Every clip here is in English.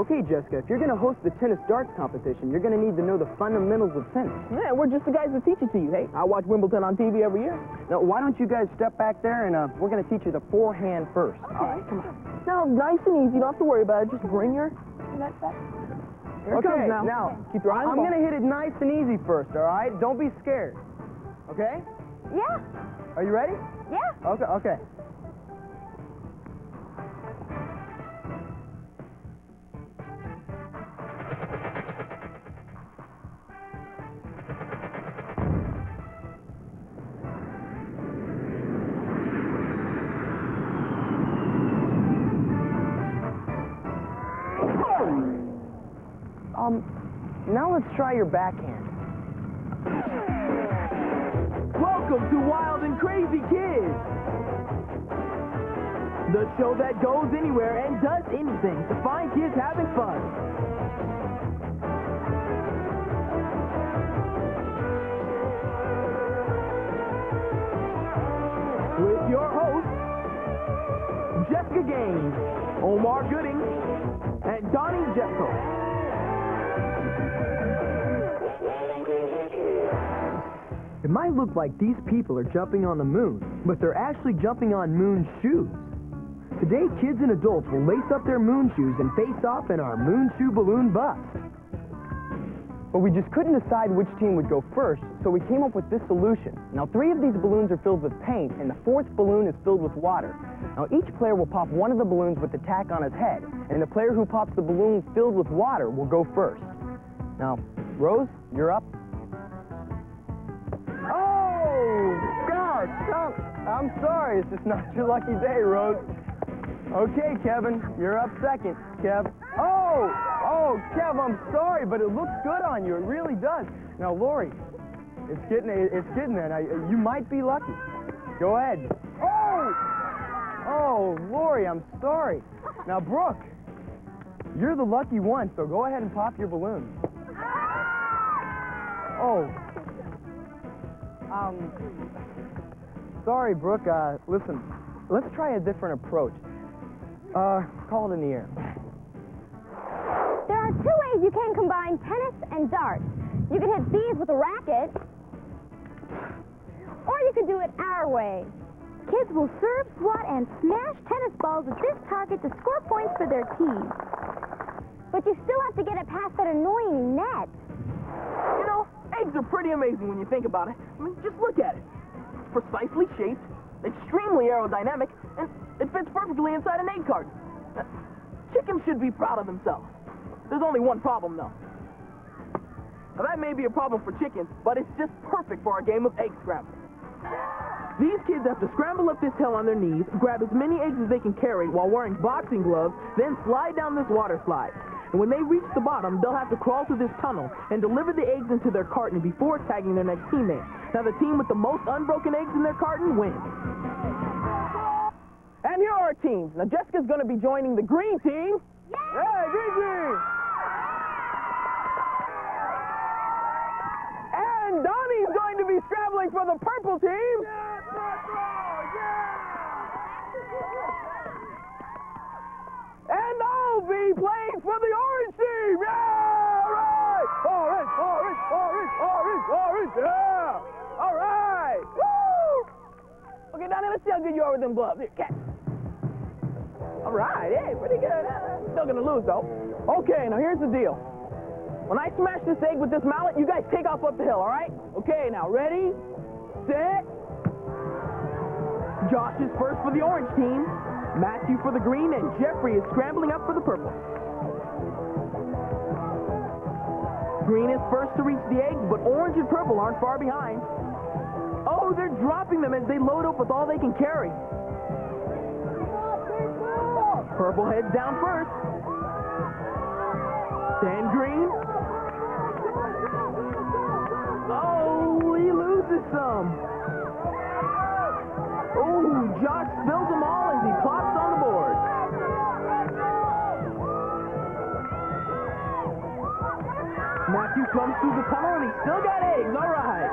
Okay, Jessica, if you're going to host the tennis darts competition, you're going to need to know the fundamentals of tennis. Yeah, we're just the guys that teach it to you. Hey, I watch Wimbledon on TV every year. Now, why don't you guys step back there and uh, we're going to teach you the forehand first. Okay, All right, come on. Now, nice and easy. You don't have to worry about it. Just bring your... That, that. Here okay, it comes now. now, keep your eye I'm going to hit it nice and easy first, all right? Don't be scared. Okay? Yeah. Are you ready? Yeah. Okay, okay. Now let's try your backhand. Welcome to Wild and Crazy Kids. The show that goes anywhere and does anything to find kids having fun. With your hosts, Jessica Gaines, Omar Gooding, and Donnie Jeffcoat. It might look like these people are jumping on the moon, but they're actually jumping on moon shoes. Today, kids and adults will lace up their moon shoes and face off in our moon shoe balloon bust. But we just couldn't decide which team would go first, so we came up with this solution. Now, three of these balloons are filled with paint, and the fourth balloon is filled with water. Now, each player will pop one of the balloons with the tack on his head, and the player who pops the balloon filled with water will go first. Now, Rose, you're up. Oh, gosh, I'm sorry, it's just not your lucky day, Rose. Okay, Kevin, you're up second. Kev. Oh, oh, Kev, I'm sorry, but it looks good on you. It really does. Now, Lori, it's getting, it's getting there. Now, you might be lucky. Go ahead. Oh, oh, Lori, I'm sorry. Now, Brooke, you're the lucky one, so go ahead and pop your balloon. Oh, um, Sorry, Brooke. Uh, listen, let's try a different approach. Uh, call it in the air. There are two ways you can combine tennis and darts. You can hit these with a racket, or you can do it our way. Kids will serve, swat, and smash tennis balls at this target to score points for their team. But you still have to get it past that annoying net. You know, eggs are pretty amazing when you think about it. I mean, just look at it precisely shaped, extremely aerodynamic, and it fits perfectly inside an egg carton. Uh, chickens should be proud of themselves. There's only one problem, though. Now, that may be a problem for chickens, but it's just perfect for our game of egg scramble. These kids have to scramble up this hill on their knees, grab as many eggs as they can carry while wearing boxing gloves, then slide down this water slide. And when they reach the bottom, they'll have to crawl through this tunnel and deliver the eggs into their carton before tagging their next teammate. Now, the team with the most unbroken eggs in their carton wins. And here are our teams. Now, Jessica's going to be joining the green team. Yay! Hey, green team! And Donnie's going to be scrambling for the purple team. Yeah, purple! And I'll be playing for the orange team! Yeah! All right! Orange, orange, orange, orange, orange, yeah! All right! Woo! Okay, Donnie, let's see how good you are with them gloves. Here, catch. All right, hey, pretty good. Still gonna lose, though. Okay, now here's the deal. When I smash this egg with this mallet, you guys take off up the hill, all right? Okay, now ready, set. Josh is first for the orange team. Matthew for the green, and Jeffrey is scrambling up for the purple. Green is first to reach the eggs, but orange and purple aren't far behind. Oh, they're dropping them as they load up with all they can carry. Purple heads down first. Then green. Oh, he loses some. Oh, Josh spills them all comes through the tunnel and he still got eggs. All right.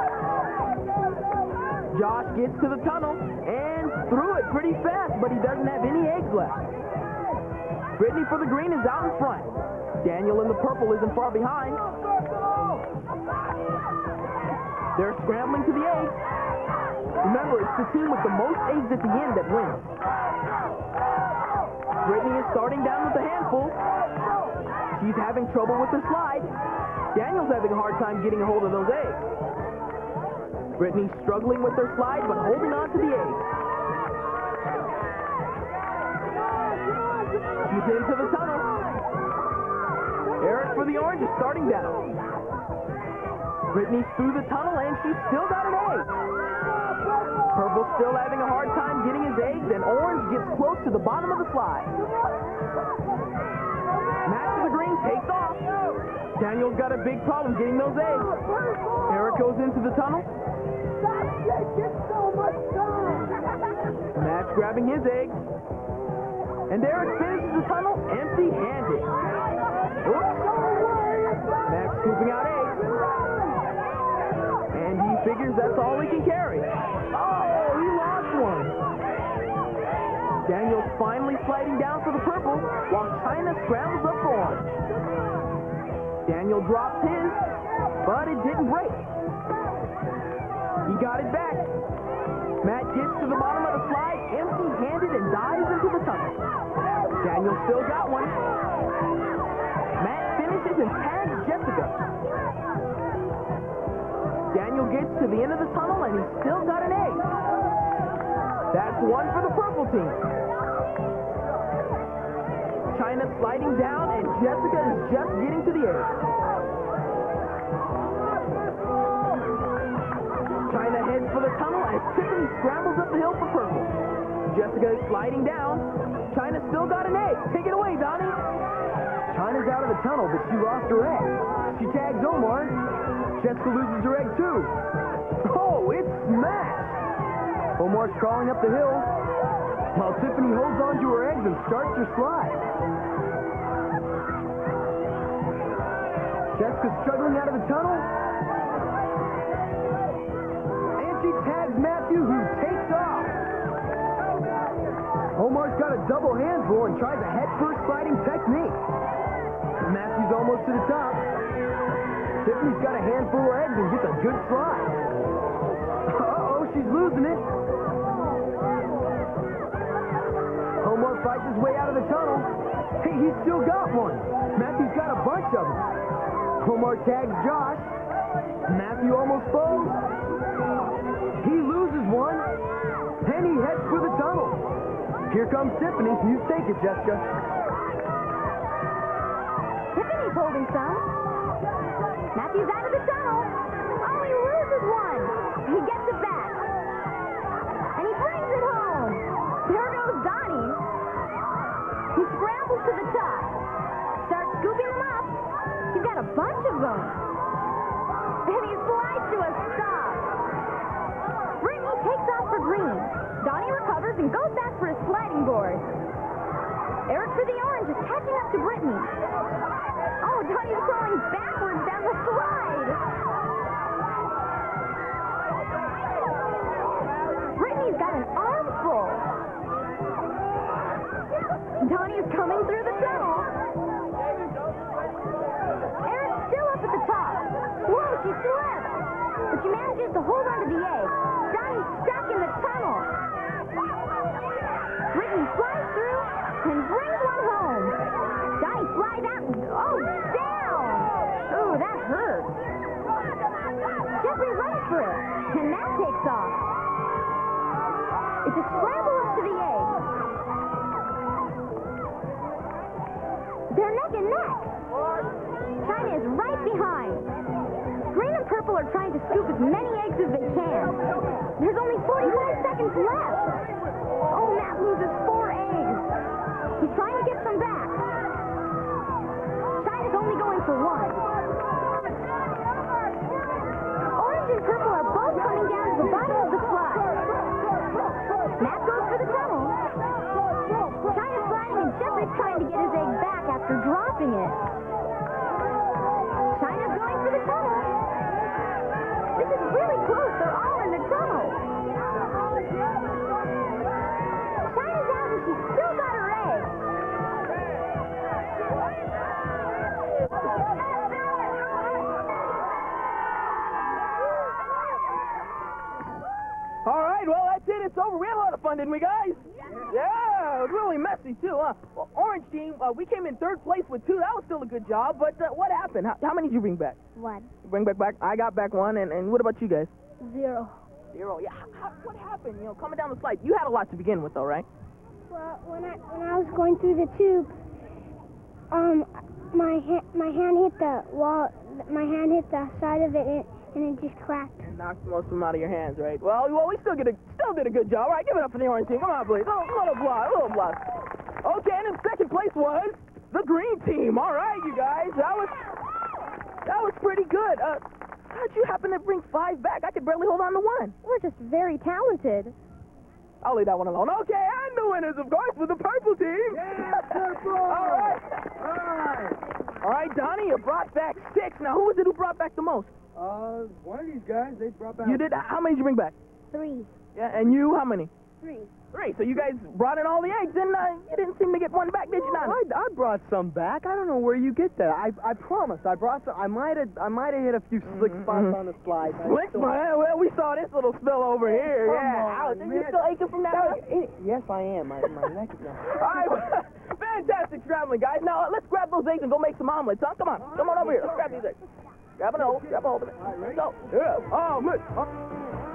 Josh gets to the tunnel and through it pretty fast, but he doesn't have any eggs left. Brittany for the green is out in front. Daniel in the purple isn't far behind. They're scrambling to the eggs. Remember, it's the team with the most eggs at the end that wins. Brittany is starting down with a handful. She's having trouble with her slide. Daniel's having a hard time getting a hold of those eggs. Brittany's struggling with her slide, but holding on to the eggs. She's into the tunnel. Eric for the orange is starting down. Brittany's through the tunnel and she's still got an egg. Purple's still having a hard time getting his eggs and orange gets close to the bottom of the slide. Matt for the green takes off. Daniel's got a big problem getting those eggs. Eric goes into the tunnel. Matt's grabbing his eggs. And Eric finishes the tunnel empty-handed. Matt's scooping out eggs. And he figures that's all he can carry. Oh, he lost one. Daniel's finally sliding down for the purple, while China scrambles up for orange. Daniel drops his, but it didn't break. He got it back. Matt gets to the bottom of the slide empty-handed and dives into the tunnel. Daniel still got one. Matt finishes and tags Jessica. Daniel gets to the end of the tunnel and he's still got an egg. That's one for the purple team. China sliding down and Jessica is just getting to the egg. China heads for the tunnel as Tiffany scrambles up the hill for purple. Jessica is sliding down. China still got an egg. Take it away, Donnie. China's out of the tunnel, but she lost her egg. She tags Omar. Jessica loses her egg too. Oh, it's smashed! Omar's crawling up the hill, while Tiffany holds on to her eggs and starts her slide. Jessica's struggling out of the tunnel. And she tags Matthew, who takes off. Omar's got a double handful and tries a head-first sliding technique. Matthew's almost to the top. Tiffany's got a handful of eggs and gets a good slide. Uh-oh, she's losing it. Fights his way out of the tunnel. Hey, he's still got one. Matthew's got a bunch of them. Omar tags Josh. Matthew almost falls. He loses one. Then he heads for the tunnel. Here comes Tiffany. You take it, Jessica. Tiffany's holding some. Matthew's out of the tunnel. Oh, he loses one. He gets He to the top. Starts scooping them up. He's got a bunch of them. And he slides to a stop. Brittany takes off for green. Donnie recovers and goes back for his sliding board. Eric for the orange is catching up to Brittany. Oh, Donnie's crawling backwards down the slide. Brittany's got an armful. Donnie's coming through the tunnel. Eric's still up at the top. Whoa, she slipped. But she manages to hold onto the egg. Donnie's stuck in the tunnel. Brittany flies through and brings one home. Donnie flies out and, oh, down. Ooh, that hurt. Jeffrey runs for it, and that takes off. It's a scramble behind. Green and purple are trying to scoop as many eggs as they can. There's only 45 seconds left. Oh, Matt loses four eggs. He's trying to get some back. China's only going for one. Fun, didn't we, guys? Yeah, it was really messy too, huh? Well, orange team, uh, we came in third place with two. That was still a good job. But uh, what happened? How, how many did you bring back? One. You bring back back. I got back one. And, and what about you guys? Zero. Zero. Yeah. How, what happened? You know, coming down the slide. You had a lot to begin with, though, right? Well, when I when I was going through the tube, um, my ha- my hand hit the wall. My hand hit the side of it, and, and it just cracked. And knocked most of them out of your hands, right? Well, well, we still get a still did a good job. All right, give it up for the orange team. Come on, please. A little, applause. A little applause. Okay, and in second place was the green team. All right, you guys. That was that was pretty good. Uh, how'd you happen to bring five back? I could barely hold on to one. We're just very talented. I'll leave that one alone. Okay, and the winners, of course, were the purple team. Yeah, purple! All right. All right. All right, Donnie, you brought back six. Now, who was it who brought back the most? Uh, one of these guys, they brought back... You did. How many did you bring back? Three. Yeah, and you, how many? Three. Three. So you guys brought in all the eggs, and uh, you didn't seem to get one back, did you, Donnie? I, I brought some back. I don't know where you get that. I I promise. I brought some. I might have I might have hit a few slick spots on the slide. Slick, man. Well, we saw this little spill over here. Come yeah. on, Ouch. Are you still aching from that? That- it- yes, I am. My, my neck is not. All right, fantastic traveling, guys. Now uh, let's grab those eggs and go make some omelets, huh? Come on, come on over here. Let's grab these eggs. Grab an hold, grab a hold of it. Let's go. Yeah. Oh.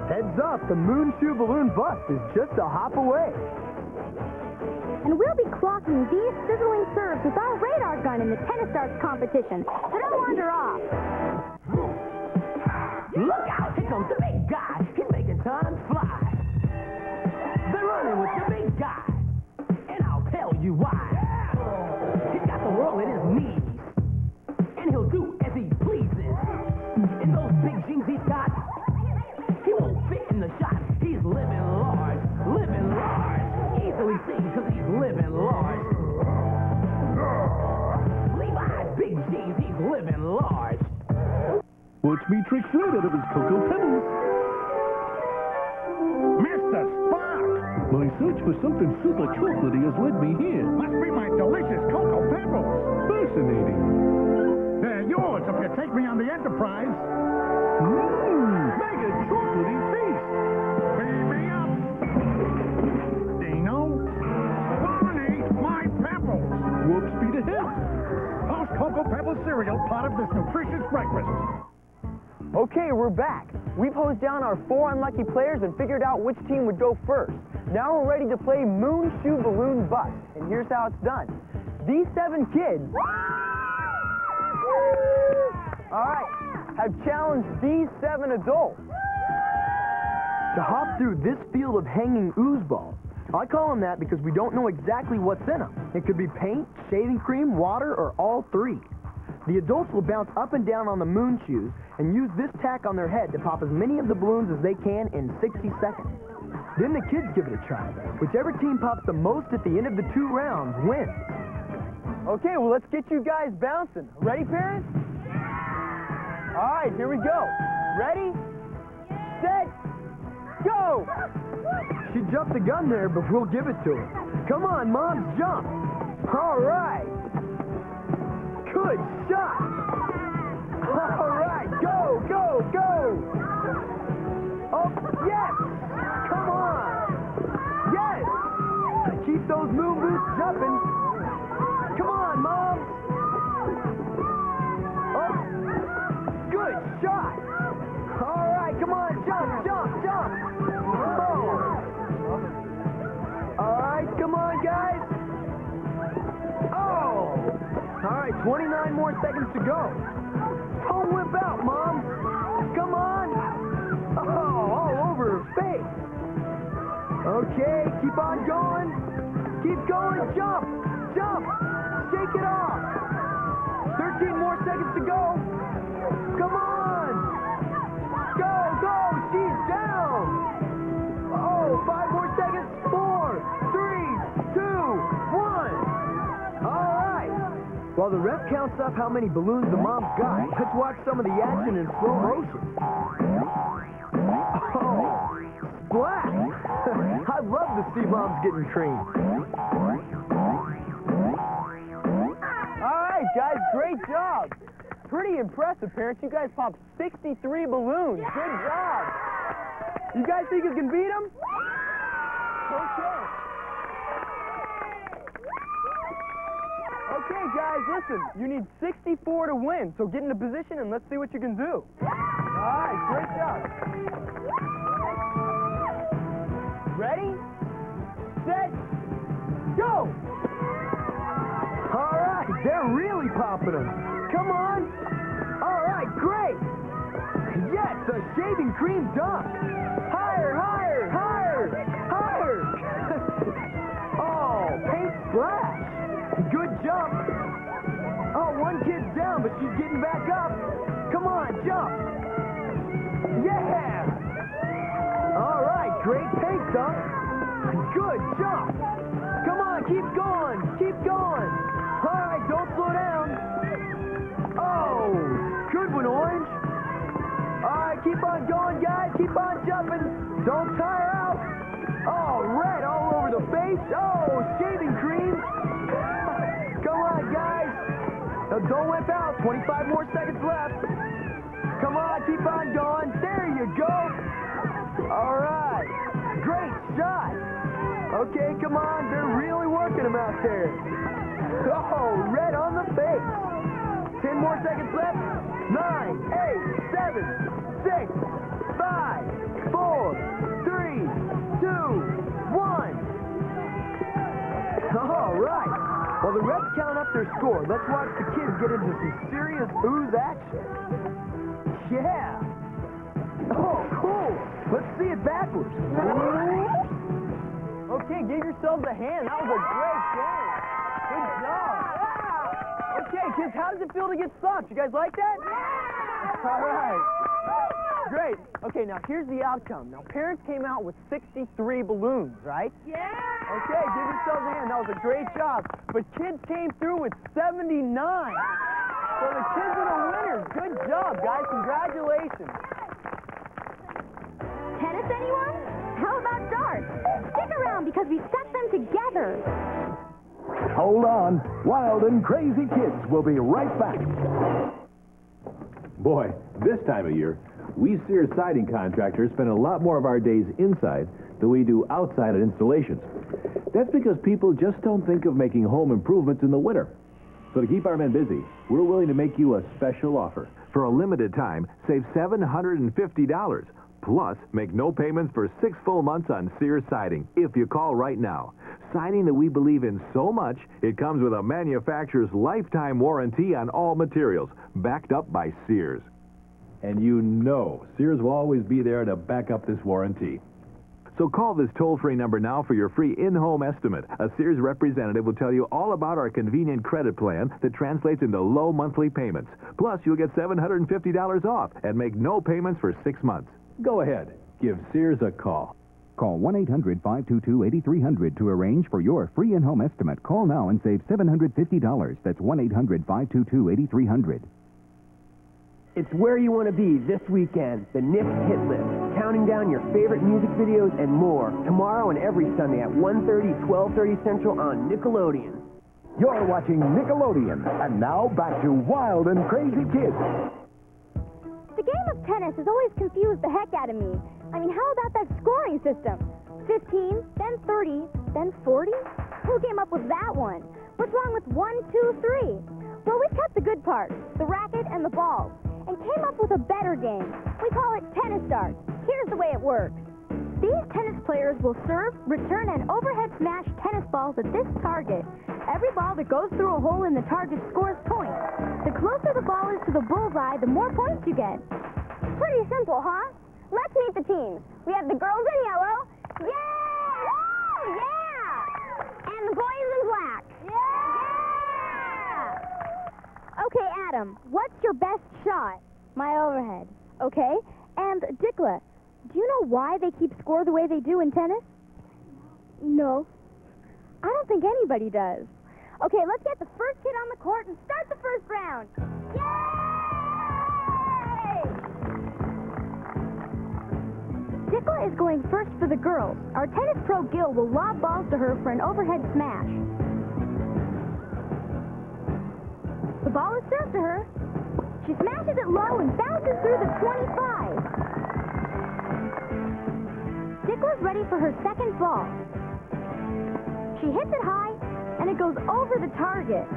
Heads up, the Moon Shoe Balloon Bust is just a hop away. And we'll be clocking these sizzling serves with our radar gun in the tennis darts competition. So don't wander off. Look living large. Watch me trick Fred out of his Cocoa Pebbles. Mr. Spock! My search for something super chocolatey has led me here. Must be my delicious Cocoa Pebbles. Fascinating. They're yours if you take me on the Enterprise. Mmm, mega chocolatey taste. Cocoa Pebbles cereal, part of this nutritious breakfast. Okay, we're back. We've hosed down our four unlucky players and figured out which team would go first. Now we're ready to play Moon Shoe Balloon Bust, and here's how it's done. These seven kids, all right, have challenged these seven adults to hop through this field of hanging ooze balls. I call them that because we don't know exactly what's in them. It could be paint, shaving cream, water, or all three. The adults will bounce up and down on the moon shoes and use this tack on their head to pop as many of the balloons as they can in 60 seconds. Then the kids give it a try. Whichever team pops the most at the end of the two rounds wins. Okay, well, let's get you guys bouncing. Ready, parents? Yeah! All right, here we go. Ready, set, go! She jumped the gun there, but we'll give it to her. Come on, Mom, jump! All right. Good shot. All right, go, go, go. Oh, yes. Come on. Yes. Keep those moon boots jumping. All right, 29 more seconds to go. Home whip out, Mom. Come on. Oh, all over her face. Okay, keep on going. Keep going. Jump. Jump. Shake it off. 13 more seconds to go. While the ref counts up how many balloons the mom's got, let's watch some of the action in slow motion. Oh, splash! I love to see moms getting creamed. All right, guys, great job. Pretty impressive, parents. You guys popped 63 balloons. Good job. You guys think you can beat them? Okay, guys, listen. You need 64 to win, so get into position and let's see what you can do. All right, great job. Ready, set, go! All right, they're really popping them. Come on. All right, great. Yes, a shaving cream dunk. Higher, higher, higher, higher. oh, paint splash. She's getting back up. Come on, jump. Yeah. All right, great dunk. Good jump. Come on, keep going, keep going. All right, don't slow down. Oh, good one, Orange. All right, keep on going, guys. Keep on jumping. Don't tire out. Oh, red all over the face. Oh, 25 more seconds left. Come on, keep on going. There you go. All right. Great shot. Okay, come on. They're really working them out there. Oh, red on the face. Ten more seconds left. Nine, eight, seven, six, five, four, While the refs count up their score, let's watch the kids get into some serious ooze action. Yeah. Oh, cool. Let's see it backwards. Okay, give yourselves a hand. That was a great game. Good job. Okay, kids, how does it feel to get stopped? You guys like that? All right. Great. Okay, now here's the outcome. Now, parents came out with 63 balloons, right? Yeah! Okay, give yourselves a hand. That was a great job. But kids came through with 79. So the kids are the winners. Good job, guys. Congratulations. Tennis, anyone? How about darts? Stick around because we set them together. Hold on. Wild and crazy kids will be right back. Boy, this time of year, we Sears siding contractors spend a lot more of our days inside than we do outside at installations. That's because people just don't think of making home improvements in the winter. So to keep our men busy, we're willing to make you a special offer. For a limited time, save $750. Plus, make no payments for six full months on Sears siding if you call right now. Siding that we believe in so much, it comes with a manufacturer's lifetime warranty on all materials, backed up by Sears. And you know Sears will always be there to back up this warranty. So call this toll-free number now for your free in-home estimate. A Sears representative will tell you all about our convenient credit plan that translates into low monthly payments. Plus, you'll get $750 off and make no payments for six months. Go ahead, give Sears a call. Call 1 800 522 8300 to arrange for your free in home estimate. Call now and save $750. That's 1 800 522 8300. It's where you want to be this weekend. The NIFT Hit List. Counting down your favorite music videos and more. Tomorrow and every Sunday at 1.30, 12.30 Central on Nickelodeon. You're watching Nickelodeon. And now back to Wild and Crazy Kids. The game of tennis has always confused the heck out of me. I mean, how about that scoring system? 15, then 30, then 40? Who came up with that one? What's wrong with 1, 2, 3? Well, we kept the good part, the racket and the balls, and came up with a better game. We call it tennis darts. Here's the way it works. These tennis players will serve, return, and overhead smash tennis balls at this target. Every ball that goes through a hole in the target scores points. The closer the ball is to the bullseye, the more points you get. Pretty simple, huh? Let's meet the teams. We have the girls in yellow. Yeah! Yeah! And the boys in black. Yeah! Okay, Adam, what's your best shot? My overhead. Okay. And Dikla, do you know why they keep score the way they do in tennis? No. I don't think anybody does. Okay, let's get the first kid on the court and start the first round. Yay! Dikla is going first for the girls. Our tennis pro Gil will lob balls to her for an overhead smash. Ball is served to her. She smashes it low and bounces through the 25. Dikla's ready for her second ball. She hits it high, and it goes over the target.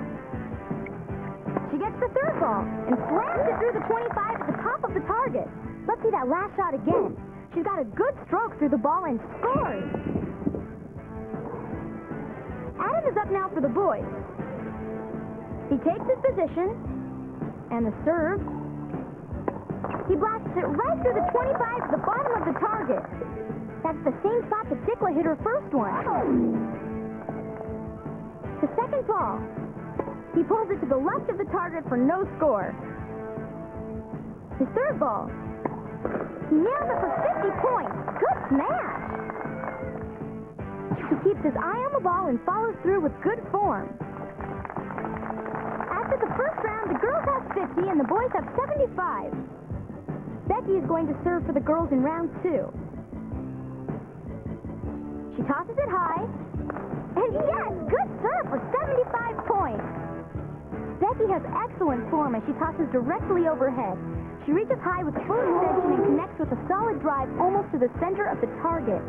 She gets the third ball and slams it through the 25 at the top of the target. Let's see that last shot again. She's got a good stroke through the ball and scores. Adam is up now for the boys. He takes his position, and the serve. He blasts it right through the 25 to the bottom of the target. That's the same spot that Dikla hit her first one. The second ball. He pulls it to the left of the target for no score. His third ball. He nails it for 50 points. Good smash. He keeps his eye on the ball and follows through with good form. After the first round, the girls have 50 and the boys have 75. Becky is going to serve for the girls in round two. She tosses it high. And yes, good serve for 75 points. Becky has excellent form as she tosses directly overhead. She reaches high with full extension and connects with a solid drive almost to the center of the target.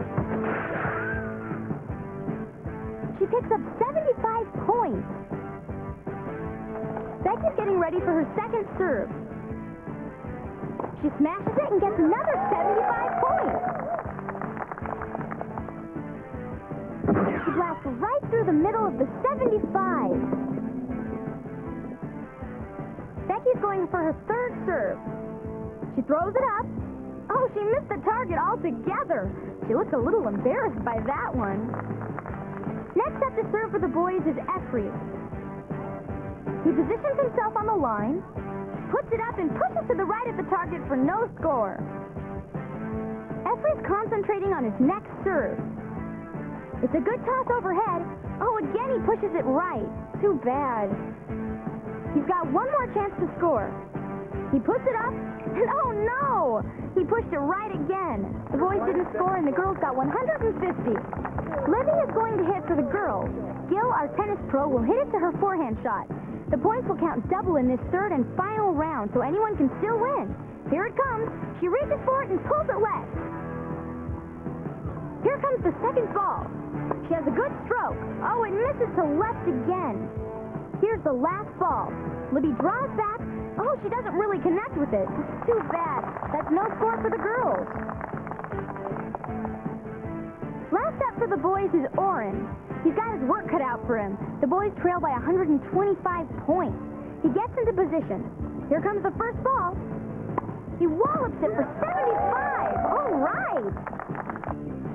She picks up 75 points. Becky's getting ready for her second serve. She smashes it and gets another 75 points. She blasts right through the middle of the 75. Becky's going for her third serve. She throws it up. Oh, she missed the target altogether. She looks a little embarrassed by that one. Next up to serve for the boys is Efri. He positions himself on the line, puts it up, and pushes to the right of the target for no score. Efri's concentrating on his next serve. It's a good toss overhead. Oh, again he pushes it right. Too bad. He's got one more chance to score. He puts it up, and oh no! He pushed it right again. The boys didn't score, and the girls got 150. Libby is going to hit for the girls. Gil, our tennis pro, will hit it to her forehand shot. The points will count double in this third and final round, so anyone can still win. Here it comes. She reaches for it and pulls it left. Here comes the second ball. She has a good stroke. Oh, it misses to left again. Here's the last ball. Libby draws back. Oh, she doesn't really connect with it. It's Too bad. That's no score for the girls. Last up for the boys is Oren. He's got his work cut out for him. The boys trail by 125 points. He gets into position. Here comes the first ball. He wallops it for 75. All right.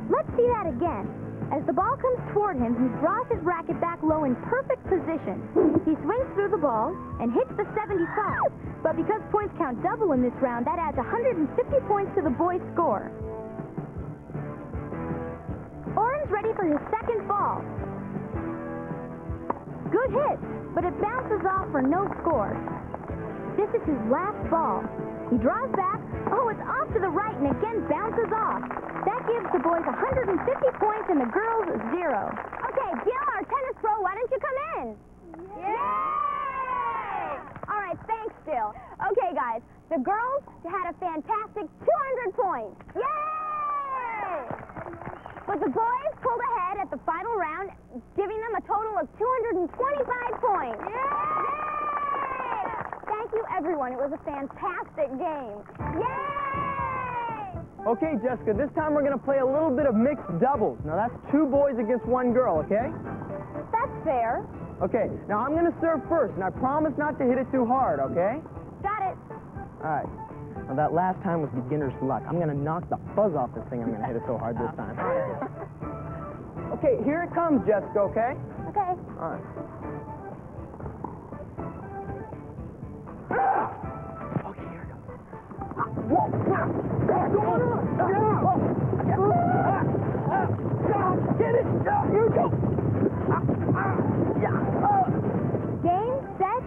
Let's see that again. As the ball comes toward him, he draws his racket back low in perfect position. He swings through the ball and hits the 75. But because points count double in this round, that adds 150 points to the boys' score. Oren's ready for his second ball. Good hit, but it bounces off for no score. This is his last ball. He draws back. Oh, it's off to the right and again bounces off. That gives the boys 150 points and the girls zero. Okay, Gil, our tennis pro, why don't you come in? Yay! All right, thanks, Gil. Okay, guys, the girls had a fantastic 200 points. Yay! But the boys pulled ahead at the final round, giving them a total of 225 points. Yay! Thank you, everyone. It was a fantastic game. Yay! Okay, Jessica, this time we're going to play a little bit of mixed doubles. Now, that's two boys against one girl, okay? That's fair. Okay, now I'm going to serve first, and I promise not to hit it too hard, okay? Got it. All right. Now, that last time was beginner's luck. I'm going to knock the fuzz off this thing. I'm going to hit it so hard this time. okay, here it comes, Jessica, okay? Okay. All right. Okay, here it goes. Whoa! What's going on? Get it! Here we go! Yeah. Game, set,